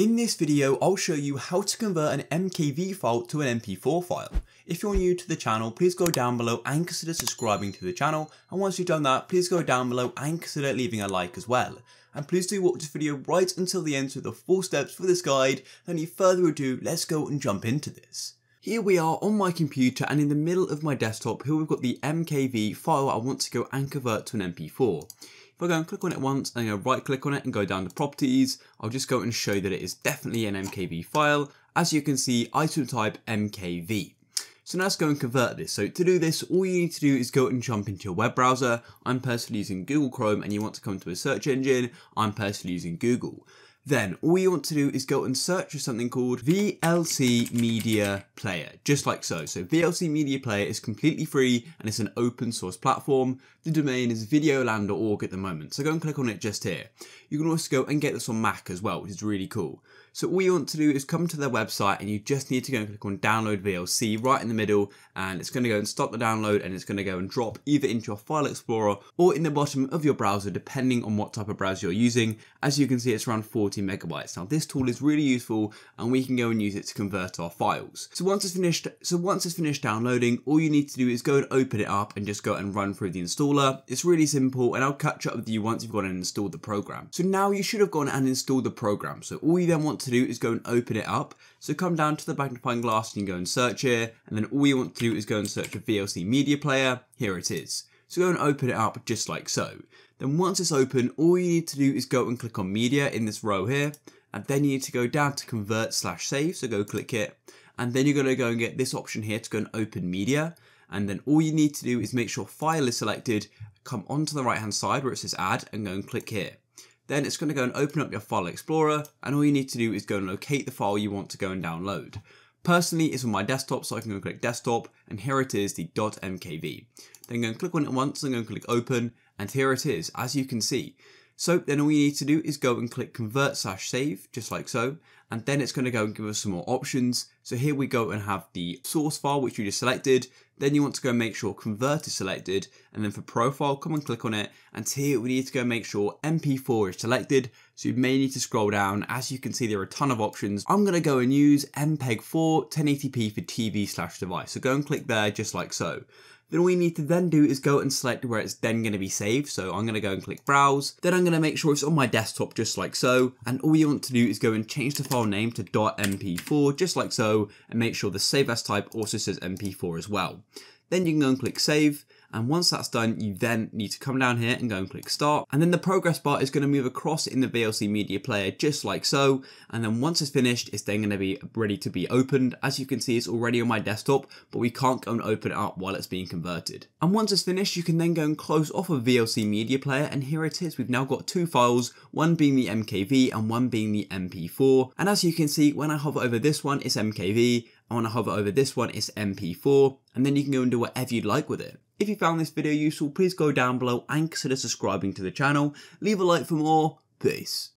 In this video, I'll show you how to convert an MKV file to an MP4 file. If you're new to the channel, please go down below and consider subscribing to the channel. And once you've done that, please go down below and consider leaving a like as well. And please do watch this video right until the end with the full steps for this guide. Any further ado, let's go and jump into this. Here we are on my computer and in the middle of my desktop, here we've got the MKV file I want to go and convert to an MP4. If I go and click on it once and go right click on it and go down to properties, I'll just go and show that it is definitely an MKV file. As you can see, item type MKV. So now let's go and convert this. So to do this, all you need to do is go and jump into your web browser. I'm personally using Google Chrome and you want to come to a search engine. I'm personally using Google. Then all you want to do is go and search for something called VLC Media Player, just like so. So VLC Media Player is completely free and it's an open source platform. The domain is videolan.org at the moment. So go and click on it just here. You can also go and get this on Mac as well, which is really cool. So all you want to do is come to their website and you just need to go and click on download VLC right in the middle and it's going to go and stop the download and it's going to go and drop either into your file explorer or in the bottom of your browser depending on what type of browser you're using. As you can see it's around 40 megabytes. Now this tool is really useful and we can go and use it to convert our files. So once it's finished so once it's finished downloading all you need to do is go and open it up and just go and run through the installer. It's really simple and I'll catch up with you once you've gone and installed the program. So now you should have gone and installed the program. So all you then want to do is go and open it up. So come down to the magnifying glass and you go and search here. And then all you want to do is go and search for VLC Media Player. Here it is. So go and open it up just like so. Then once it's open, all you need to do is go and click on media in this row here. And then you need to go down to convert slash save. So go click it. And then you're going to go and get this option here to go and open media. And then all you need to do is make sure file is selected, come onto the right hand side where it says add and go and click here. Then it's going to go and open up your file explorer and all you need to do is go and locate the file you want to go and download. Personally, it's on my desktop, so I can go click desktop, and here it is, the .mkv. Then go and click on it once, and go and click open, and here it is, as you can see. So then all you need to do is go and click convert slash save, just like so, and then it's going to go and give us some more options. So here we go and have the source file, which we just selected. Then you want to go and make sure convert is selected. And then for profile, come and click on it. And here we need to go and make sure MP4 is selected. So you may need to scroll down. As you can see, there are a ton of options. I'm going to go and use MPEG 4 1080p for TV slash device. So go and click there just like so. Then all we need to then do is go and select where it's then going to be saved. So I'm going to go and click browse. Then I'm going to make sure it's on my desktop just like so. And all you want to do is go and change the file name to .mp4 just like so and make sure the save as type also says mp4 as well. Then you can go and click save and once that's done, you then need to come down here and go and click start. And then the progress bar is going to move across in the VLC media player just like so. And then once it's finished, it's then going to be ready to be opened. As you can see, it's already on my desktop, but we can't go and open it up while it's being converted. And once it's finished, you can then go and close off a VLC media player. And here it is. We've now got two files, one being the MKV and one being the MP4. And as you can see, when I hover over this one, it's MKV. I want to hover over this one, it's MP4, and then you can go and do whatever you'd like with it. If you found this video useful, please go down below and consider subscribing to the channel. Leave a like for more. Peace.